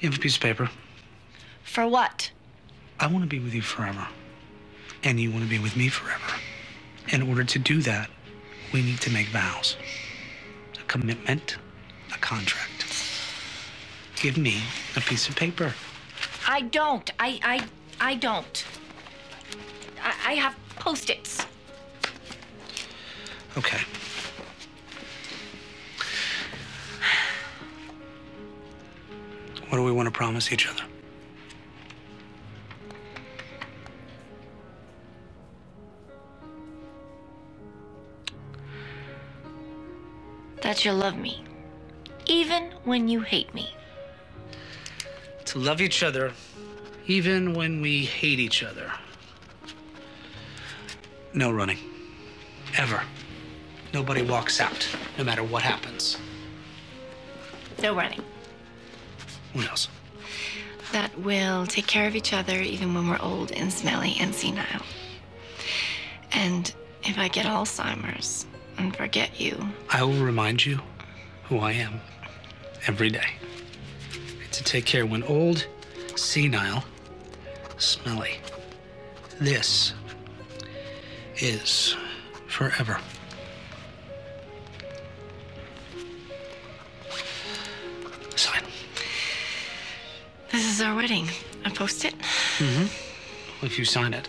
You have a piece of paper. For what? I want to be with you forever. And you want to be with me forever. In order to do that, we need to make vows a commitment, a contract. Give me a piece of paper. I don't. I I I don't. I, I have post-its. Okay. What do we want to promise each other? That you'll love me. Even when you hate me. To love each other, even when we hate each other. No running. Ever. Nobody walks out, no matter what happens. No running. What else? That we'll take care of each other even when we're old and smelly and senile. And if I get Alzheimer's and forget you, I will remind you who I am every day. To take care when old, senile, smelly. This is forever. Is our wedding. I post-it? Mm-hmm. If you sign it.